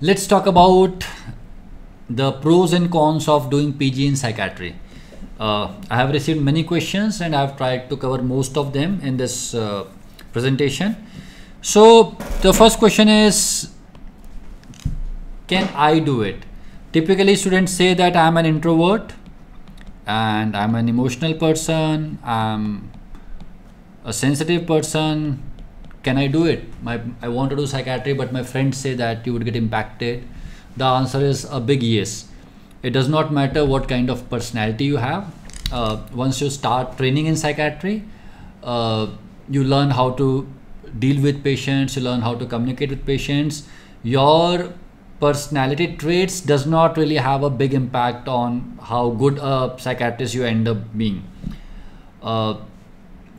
let's talk about the pros and cons of doing PG in psychiatry. Uh, I have received many questions and I have tried to cover most of them in this uh, presentation. So the first question is, can I do it? Typically students say that I'm an introvert and I'm an emotional person, I'm a sensitive person, can I do it? My, I want to do psychiatry, but my friends say that you would get impacted. The answer is a big yes. It does not matter what kind of personality you have. Uh, once you start training in psychiatry, uh, you learn how to deal with patients, you learn how to communicate with patients. Your personality traits does not really have a big impact on how good a psychiatrist you end up being. Uh,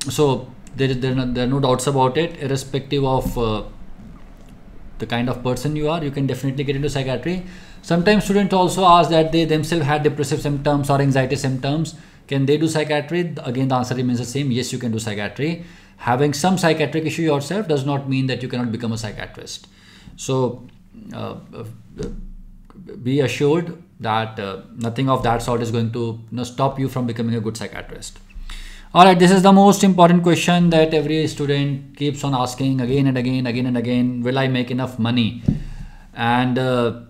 so there, there, there are no doubts about it irrespective of uh, the kind of person you are you can definitely get into psychiatry. Sometimes students also ask that they themselves had depressive symptoms or anxiety symptoms. Can they do psychiatry? Again the answer remains the same. Yes you can do psychiatry. Having some psychiatric issue yourself does not mean that you cannot become a psychiatrist. So uh, uh be assured that uh, nothing of that sort is going to you know, stop you from becoming a good psychiatrist all right this is the most important question that every student keeps on asking again and again again and again. Will i make enough money? And uh,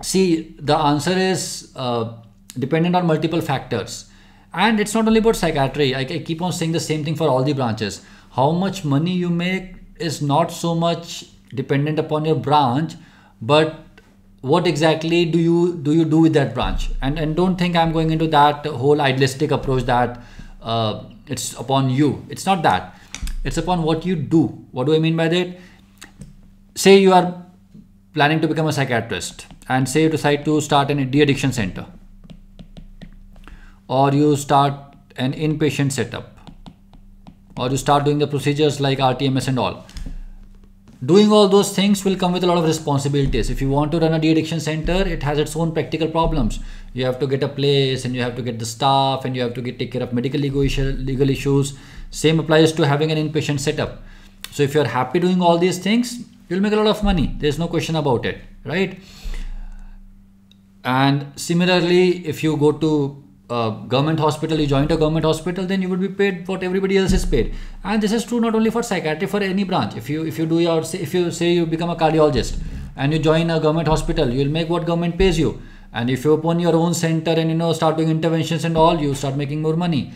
see the answer is uh, dependent on multiple factors. And it's not only about psychiatry. I, I keep on saying the same thing for all the branches. How much money you make is not so much dependent upon your branch but what exactly do you do you do with that branch? And and don't think i'm going into that whole idealistic approach that uh, it's upon you. It's not that. It's upon what you do. What do i mean by that? Say you are planning to become a psychiatrist and say you decide to start an de-addiction center or you start an inpatient setup or you start doing the procedures like rtms and all doing all those things will come with a lot of responsibilities. If you want to run a de-addiction center it has its own practical problems. You have to get a place and you have to get the staff and you have to get, take care of medical legal issues same applies to having an inpatient setup. So if you're happy doing all these things you'll make a lot of money. There's no question about it right? And similarly if you go to government hospital, you join a government hospital, then you would be paid what everybody else is paid. And this is true not only for psychiatry, for any branch. If you if you do your if you say you become a cardiologist and you join a government hospital, you'll make what government pays you. And if you open your own center and you know start doing interventions and all, you start making more money.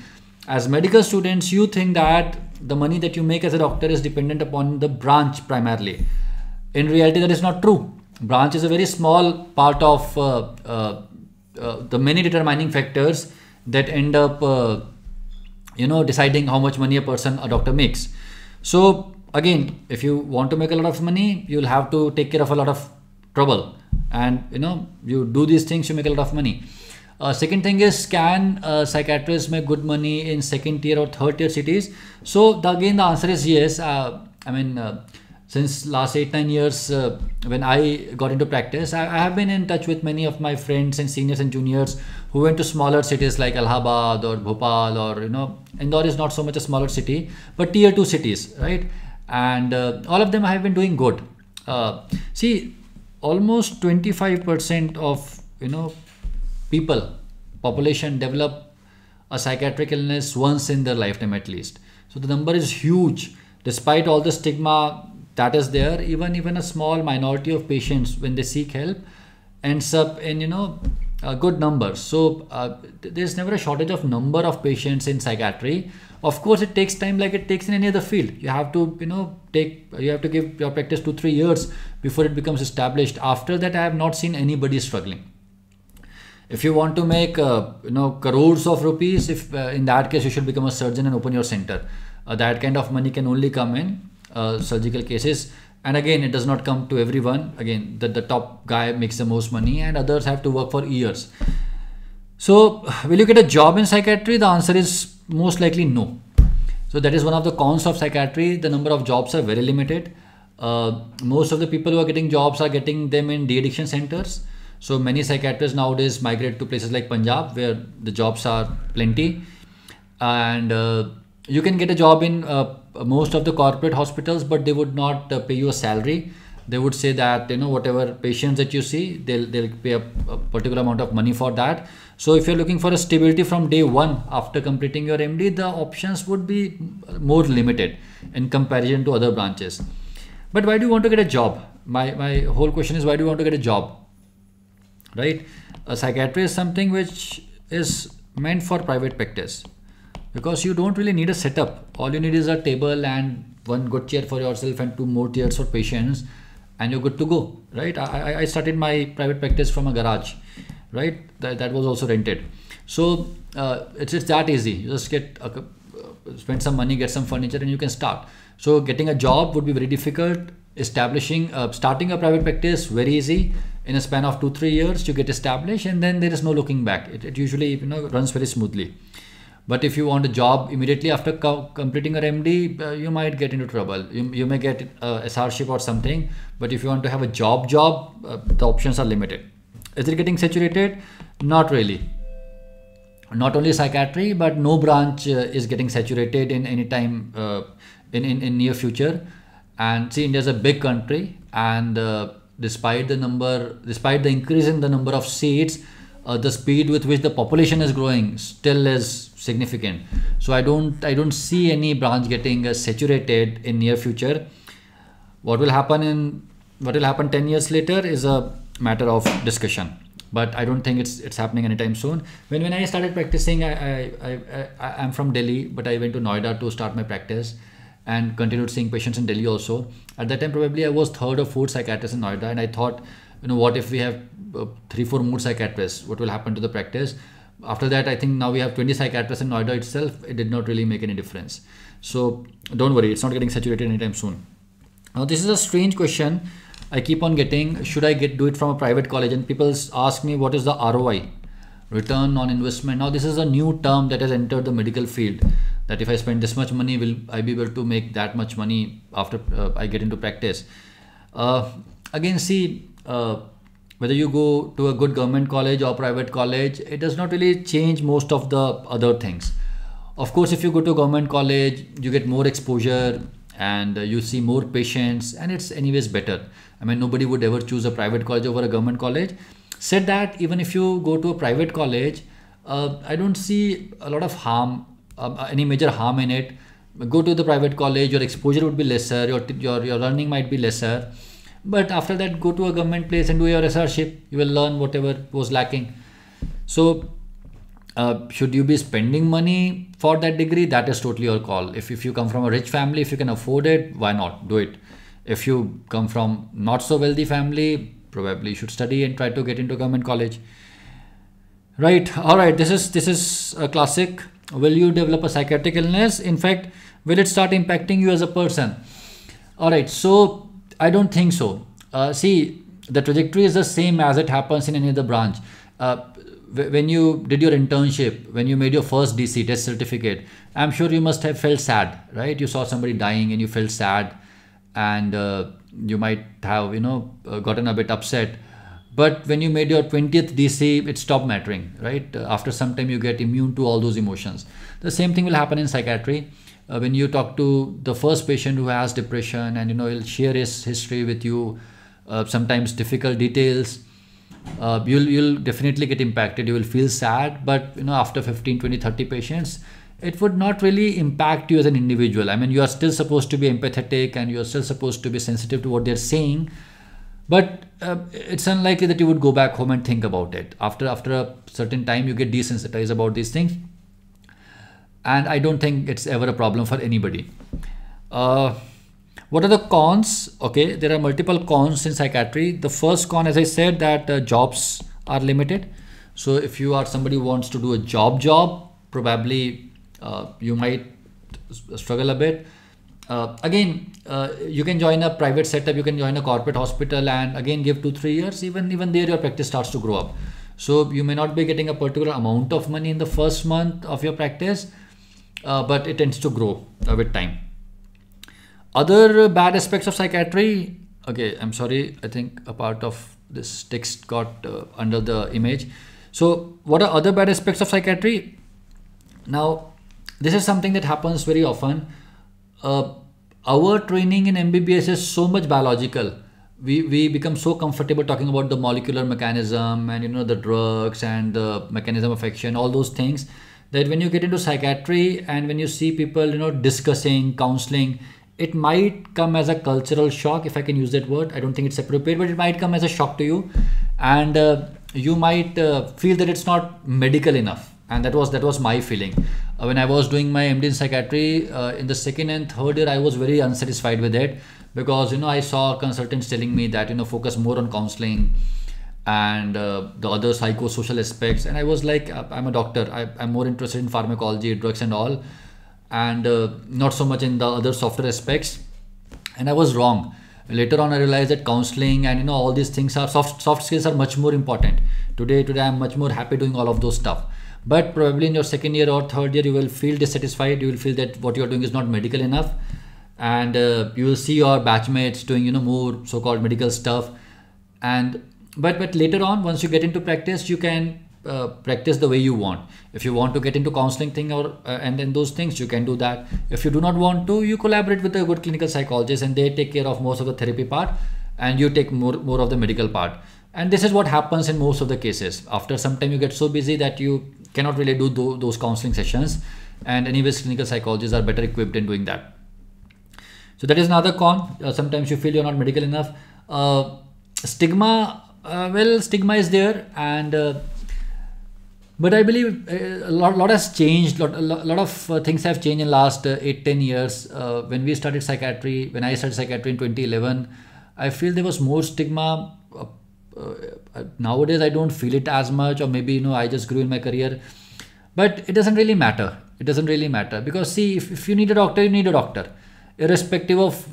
As medical students, you think that the money that you make as a doctor is dependent upon the branch primarily. In reality, that is not true. Branch is a very small part of uh, uh, uh, the many determining factors that end up uh, you know deciding how much money a person a doctor makes. So again if you want to make a lot of money you'll have to take care of a lot of trouble. And you know you do these things you make a lot of money. Uh, second thing is can uh, psychiatrists make good money in second tier or third tier cities? So the, again the answer is yes. Uh, i mean since last eight nine years uh, when i got into practice I, I, have been in touch with many of my friends and seniors and juniors who went to smaller cities like allahabad or bhopal or you know indore is not so much a smaller city but tier 2 cities right? And uh, all of them have been doing good. Uh, see almost 25% of you know people population develop a psychiatric illness once in their lifetime at least. So the number is huge. Despite all the stigma that is there even even a small minority of patients when they seek help ends up in you know a good number. So uh, there's never a shortage of number of patients in psychiatry. Of course it takes time like it takes in any other field. You have to you know take you have to give your practice two three years before it becomes established. After that i have not seen anybody struggling. If you want to make uh, you know crores of rupees if uh, in that case you should become a surgeon and open your center. Uh, that kind of money can only come in surgical cases. And again it does not come to everyone. Again that the top guy makes the most money and others have to work for years. So will you get a job in psychiatry? The answer is most likely no. So that is one of the cons of psychiatry. The number of jobs are very limited. Uh, most of the people who are getting jobs are getting them in de-addiction centers. So many psychiatrists nowadays migrate to places like punjab where the jobs are plenty. And uh, you can get a job in uh, most of the corporate hospitals, but they would not uh, pay you a salary. they would say that you know whatever patients that you see they'll they'll pay a, a, particular amount of money for that. So if you're looking for a stability from day one after completing your md the options would be more limited in comparison to other branches. But why do you want to get a job? My my whole question is why do you want to get a job? Right? A psychiatry is something which is meant for private practice because you don't really need a setup. All you need is a table and one good chair for yourself and two more chairs for patients and you're good to go right? I, I started my private practice from a garage right? That, that was also rented. So uh, it's, it's that easy. You just get a, uh, spend some money get some furniture and you can start. So getting a job would be very difficult. Establishing uh, starting a private practice very easy. In a span of two three years you get established and then there is no looking back. It, it usually you know runs very smoothly but if you want a job immediately after co- completing your md uh, you might get into trouble. You, you may get uh, a srship or something but if you want to have a job job uh, the options are limited. Is it getting saturated? Not really. Not only psychiatry but no branch uh, is getting saturated in any time uh, in, in in near future. And see india is a big country and uh, despite the number despite the increase in the number of seats uh, the speed with which the population is growing still is significant. So i don't i don't see any branch getting uh, saturated in near future. What will happen in what will happen 10 years later is a matter of discussion. But i don't think it's it's happening anytime soon. When when i started practicing i i i, I i'm from delhi but i went to noida to start my practice and continued seeing patients in delhi also. At that time probably i was third or fourth psychiatrist in noida and i thought you know what if we have uh, three four more psychiatrists what will happen to the practice? After that i think now we have 20 psychiatrists in noida itself. It did not really make any difference. So don't worry. It's not getting saturated anytime soon. Now this is a strange question. I keep on getting should i get do it from a private college? And people ask me what is the roi return on investment. Now this is a new term that has entered the medical field that if i spend this much money will i be able to make that much money after uh, i get into practice? Uh, again see uh, whether you go to a good government college or private college it does not really change most of the other things. Of course if you go to government college you get more exposure and uh, you see more patients and it's anyways better. I mean nobody would ever choose a private college over a government college. Said that even if you go to a private college uh, i don't see a lot of harm um, any major harm in it. Go to the private college your exposure would be lesser your your, your learning might be lesser but after that go to a government place and do your researchship you will learn whatever was lacking. So uh, should you be spending money for that degree? That is totally your call. If, if you come from a rich family if you can afford it why not? Do it. If you come from not so wealthy family probably you should study and try to get into government college. Right. All right. This is this is a classic. Will you develop a psychiatric illness? In fact will it start impacting you as a person? All right. So I don't think so. Uh, see, the trajectory is the same as it happens in any other branch. Uh, when you did your internship, when you made your first DC test certificate, I'm sure you must have felt sad, right? You saw somebody dying and you felt sad, and uh, you might have, you know, uh, gotten a bit upset. But when you made your 20th DC, it stopped mattering, right? Uh, after some time, you get immune to all those emotions. The same thing will happen in psychiatry uh, when you talk to the first patient who has depression and you know he'll share his history with you uh, sometimes difficult details uh, you'll you'll definitely get impacted. You will feel sad but you know after 15 20 30 patients it would not really impact you as an individual. I mean you are still supposed to be empathetic and you're still supposed to be sensitive to what they're saying but uh, it's unlikely that you would go back home and think about it. After after a certain time you get desensitized about these things and I don't think it's ever a problem for anybody. Uh, what are the cons? Okay, there are multiple cons in psychiatry. The first con, as I said, that uh, jobs are limited. So if you are somebody who wants to do a job job, probably uh, you might struggle a bit. Uh, again, uh, you can join a private setup, you can join a corporate hospital, and again give two three years. Even even there, your practice starts to grow up. So you may not be getting a particular amount of money in the first month of your practice, uh, but it tends to grow uh, with time. Other bad aspects of psychiatry. Okay, I'm sorry. I think a part of this text got uh, under the image. So, what are other bad aspects of psychiatry? Now, this is something that happens very often. Uh, our training in MBBS is so much biological. we, we become so comfortable talking about the molecular mechanism and you know the drugs and the mechanism of action all those things that when you get into psychiatry and when you see people you know discussing counseling it might come as a cultural shock if i can use that word. I don't think it's appropriate but it might come as a shock to you. And uh, you might uh, feel that it's not medical enough. And that was that was my feeling. Uh, when i was doing my md in psychiatry uh, in the second and third year i was very unsatisfied with it because you know i saw consultants telling me that you know focus more on counseling and uh, the other psychosocial aspects. And i was like uh, i'm a doctor. I, am more interested in pharmacology drugs and all and uh, not so much in the other software aspects. And i was wrong. Later on i realized that counseling and you know all these things are soft soft skills are much more important. Today today i'm much more happy doing all of those stuff. But probably in your second year or third year you will feel dissatisfied. You will feel that what you're doing is not medical enough. And uh, you will see your batchmates doing you know more so-called medical stuff. And but but later on once you get into practice you can uh, practice the way you want. If you want to get into counseling thing or uh, and then those things you can do that. If you do not want to you collaborate with a good clinical psychologist and they take care of most of the therapy part and you take more more of the medical part. And this is what happens in most of the cases. After some time you get so busy that you cannot really do those counseling sessions. And anyways clinical psychologists are better equipped in doing that. So that is another con. Uh, sometimes you feel you're not medical enough. Uh, stigma uh, well stigma is there and uh, but i believe uh, a lot, lot has changed. Lot, a lot of uh, things have changed in last uh, 8 10 years. Uh, when we started psychiatry when i started psychiatry in 2011 i feel there was more stigma nowadays i don't feel it as much or maybe you know i just grew in my career. But it doesn't really matter. It doesn't really matter because see if, if you need a doctor you need a doctor irrespective of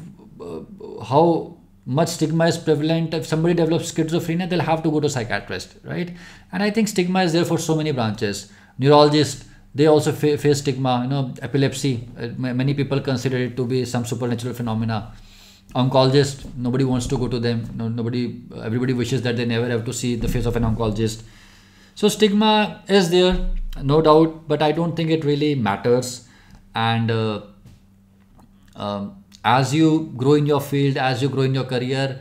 how much stigma is prevalent. If somebody develops schizophrenia they'll have to go to psychiatrist right? And i think stigma is there for so many branches. Neurologists they also fa- face stigma you know epilepsy uh, many people consider it to be some supernatural phenomena. Oncologist nobody wants to go to them. No, nobody everybody wishes that they never have to see the face of an oncologist. So stigma is there no doubt but i don't think it really matters. And uh, um, as you grow in your field as you grow in your career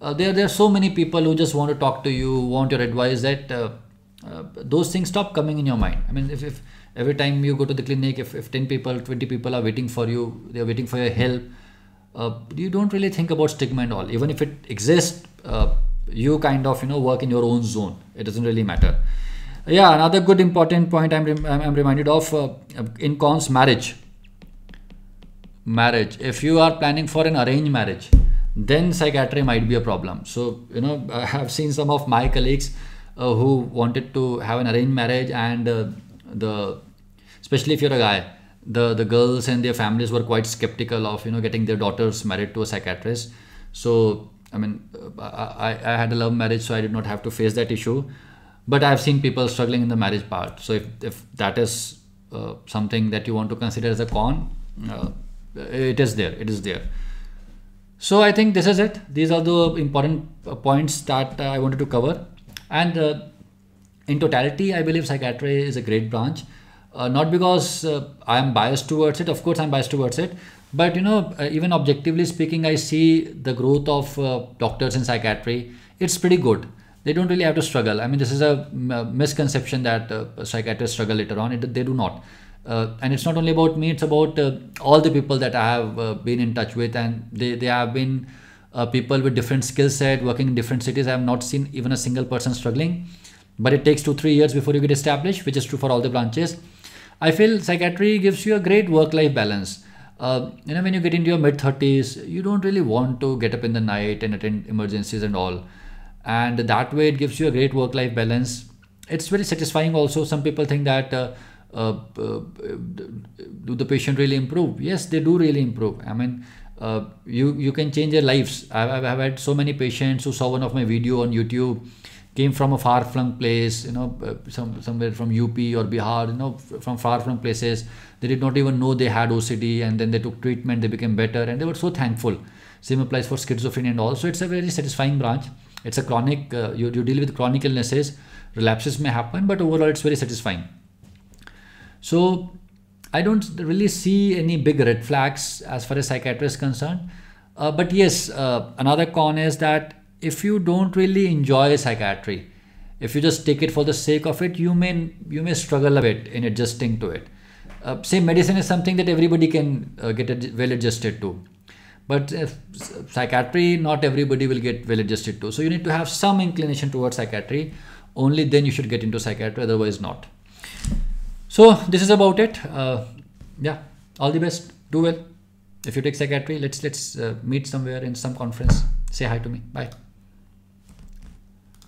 uh, there there are so many people who just want to talk to you want your advice that uh, uh, those things stop coming in your mind. I mean if, if every time you go to the clinic if, if 10 people 20 people are waiting for you they're waiting for your help uh, you don't really think about stigma and all. Even if it exists uh, you kind of you know work in your own zone. It doesn't really matter. Yeah another good important point i'm, I'm reminded of uh, in cons marriage marriage. If you are planning for an arranged marriage then psychiatry might be a problem. So you know i have seen some of my colleagues uh, who wanted to have an arranged marriage and uh, the especially if you're a guy the the girls and their families were quite skeptical of you know getting their daughters married to a psychiatrist. So i mean uh, i i had a love marriage so i did not have to face that issue. But i've seen people struggling in the marriage part. So if if that is uh, something that you want to consider as a con uh, it is there it is there. So i think this is it. These are the important uh, points that uh, i wanted to cover. And uh, in totality i believe psychiatry is a great branch. Uh, not because uh, i am biased towards it. Of course i'm biased towards it. But you know uh, even objectively speaking i see the growth of doctors in psychiatry. It's pretty good. They don't really have to struggle. I mean this is a misconception that psychiatrists struggle later on. It, they do not uh, and it's not only about me it's about uh, all the people that i have uh, been in touch with. And they, they have been uh, people with different skill set working in different cities. I have not seen even a single person struggling. But it takes two three years before you get established which is true for all the branches. I feel psychiatry gives you a great work life balance. Uh, you know when you get into your mid 30s you don't really want to get up in the night and attend emergencies and all. And that way it gives you a great work life balance. It's very satisfying also. Some people think that uh, uh, do the patient really improve? Yes, they do really improve. I mean, uh, you you can change their lives. I've, I've had so many patients who saw one of my video on YouTube, came from a far flung place, you know, uh, some somewhere from UP or Bihar, you know, from far flung places. They did not even know they had OCD, and then they took treatment. They became better, and they were so thankful. Same applies for schizophrenia and all. So it's a very satisfying branch. It's a chronic. Uh, you you deal with chronic illnesses. Relapses may happen, but overall it's very satisfying. So I don't really see any big red flags as far as psychiatry is concerned. uh, but yes uh, another con is that if you don't really enjoy psychiatry if you just take it for the sake of it you may you may struggle a bit in adjusting to it. Uh, say medicine is something that everybody can uh, get ad- well adjusted to. But uh, psychiatry not everybody will get well adjusted to. So you need to have some inclination towards psychiatry. Only then you should get into psychiatry otherwise not so this is about it. Uh, yeah all the best. Do well. If you take psychiatry let's let's uh, meet somewhere in some conference. Say hi to me. Bye